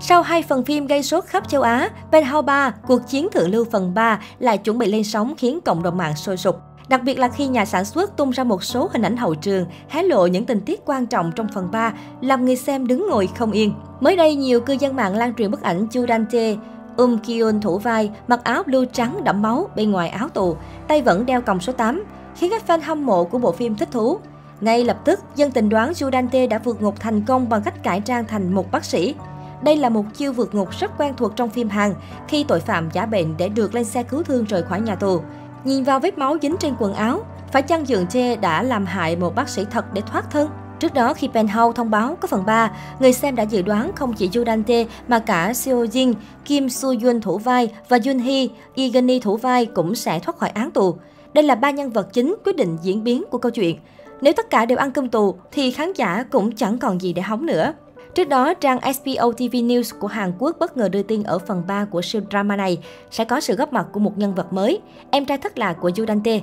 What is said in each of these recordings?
Sau hai phần phim gây sốt khắp châu Á, Penthouse 3, cuộc chiến thượng lưu phần 3 lại chuẩn bị lên sóng khiến cộng đồng mạng sôi sục. Đặc biệt là khi nhà sản xuất tung ra một số hình ảnh hậu trường, hé lộ những tình tiết quan trọng trong phần 3, làm người xem đứng ngồi không yên. Mới đây, nhiều cư dân mạng lan truyền bức ảnh Chu Dante, Um Kyun thủ vai, mặc áo blue trắng đẫm máu bên ngoài áo tù, tay vẫn đeo còng số 8, khiến các fan hâm mộ của bộ phim thích thú. Ngay lập tức, dân tình đoán Chu Dante đã vượt ngục thành công bằng cách cải trang thành một bác sĩ. Đây là một chiêu vượt ngục rất quen thuộc trong phim Hàn, khi tội phạm giả bệnh để được lên xe cứu thương rời khỏi nhà tù. Nhìn vào vết máu dính trên quần áo, phải chăng Dường Chê đã làm hại một bác sĩ thật để thoát thân? Trước đó, khi Penthouse thông báo có phần 3, người xem đã dự đoán không chỉ Yu Dante mà cả Seo Jin, Kim Soo Yoon thủ vai và Yoon Hee, Igani thủ vai cũng sẽ thoát khỏi án tù. Đây là ba nhân vật chính quyết định diễn biến của câu chuyện. Nếu tất cả đều ăn cơm tù thì khán giả cũng chẳng còn gì để hóng nữa. Trước đó, trang SPO TV News của Hàn Quốc bất ngờ đưa tin ở phần 3 của siêu drama này sẽ có sự góp mặt của một nhân vật mới, em trai thất lạc của Yu Dante.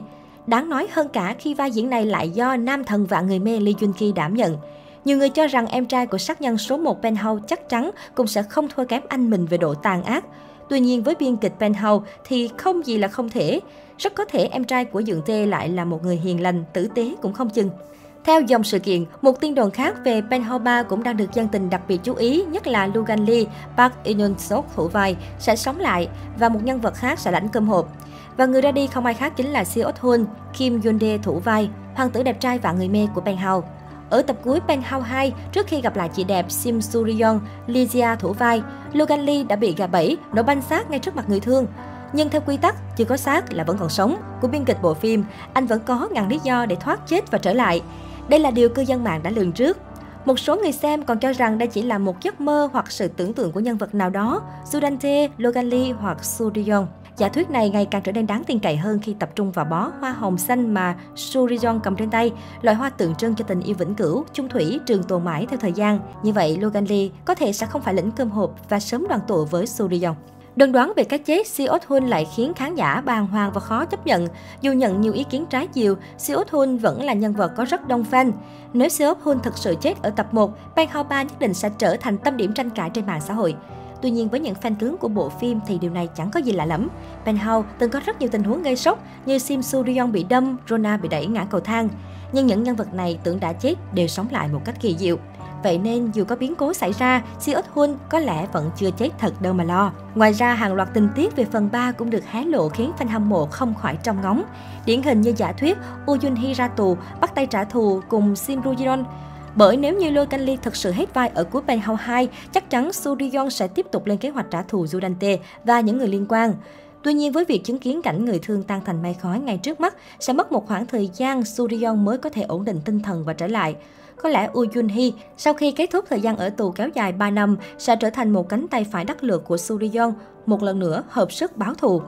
Đáng nói hơn cả khi vai diễn này lại do nam thần và người mê Lee Jun Ki đảm nhận. Nhiều người cho rằng em trai của sát nhân số 1 Penthouse chắc chắn cũng sẽ không thua kém anh mình về độ tàn ác. Tuy nhiên với biên kịch Penthouse thì không gì là không thể. Rất có thể em trai của Dượng Tê lại là một người hiền lành, tử tế cũng không chừng. Theo dòng sự kiện, một tin đồn khác về Penthouse 3 cũng đang được dân tình đặc biệt chú ý, nhất là Logan Lee, Park Eun Sok thủ vai sẽ sống lại và một nhân vật khác sẽ lãnh cơm hộp. Và người ra đi không ai khác chính là Seo Hoon, Kim Yoon Dae thủ vai, hoàng tử đẹp trai và người mê của Penthouse. Ở tập cuối Penthouse 2, trước khi gặp lại chị đẹp Sim Suryeon, Lizia thủ vai, Logan Lee đã bị gà bẫy, nổ banh xác ngay trước mặt người thương. Nhưng theo quy tắc, chưa có xác là vẫn còn sống của biên kịch bộ phim, anh vẫn có ngàn lý do để thoát chết và trở lại. Đây là điều cư dân mạng đã lường trước. Một số người xem còn cho rằng đây chỉ là một giấc mơ hoặc sự tưởng tượng của nhân vật nào đó, Sudante, Logan Lee hoặc Surion. Giả thuyết này ngày càng trở nên đáng tin cậy hơn khi tập trung vào bó hoa hồng xanh mà Surion cầm trên tay, loại hoa tượng trưng cho tình yêu vĩnh cửu, chung thủy, trường tồn mãi theo thời gian. Như vậy, Logan Lee có thể sẽ không phải lĩnh cơm hộp và sớm đoàn tụ với Surion. Đơn đoán về cái chết, Siot Hun lại khiến khán giả bàng hoàng và khó chấp nhận. Dù nhận nhiều ý kiến trái chiều, Siot Hun vẫn là nhân vật có rất đông fan. Nếu Siot Hun thực sự chết ở tập 1, Bang Hao Ba nhất định sẽ trở thành tâm điểm tranh cãi trên mạng xã hội. Tuy nhiên với những fan cứng của bộ phim thì điều này chẳng có gì lạ lắm. Penthouse từng có rất nhiều tình huống gây sốc như Sim Suryeon bị đâm, Rona bị đẩy ngã cầu thang. Nhưng những nhân vật này tưởng đã chết đều sống lại một cách kỳ diệu. Vậy nên dù có biến cố xảy ra, Siot Hun có lẽ vẫn chưa chết thật đâu mà lo. Ngoài ra, hàng loạt tình tiết về phần 3 cũng được hé lộ khiến fan hâm mộ không khỏi trong ngóng. Điển hình như giả thuyết Woo Jun Hee ra tù, bắt tay trả thù cùng Sim Yeon. Bởi nếu như Lô Canh Ly thực sự hết vai ở cuối Penthouse 2, chắc chắn Suryeon sẽ tiếp tục lên kế hoạch trả thù Judante và những người liên quan. Tuy nhiên với việc chứng kiến cảnh người thương tan thành mây khói ngay trước mắt, sẽ mất một khoảng thời gian Suryeon mới có thể ổn định tinh thần và trở lại. Có lẽ Woo Jun Hee, sau khi kết thúc thời gian ở tù kéo dài 3 năm, sẽ trở thành một cánh tay phải đắc lực của Suryeon, một lần nữa hợp sức báo thù.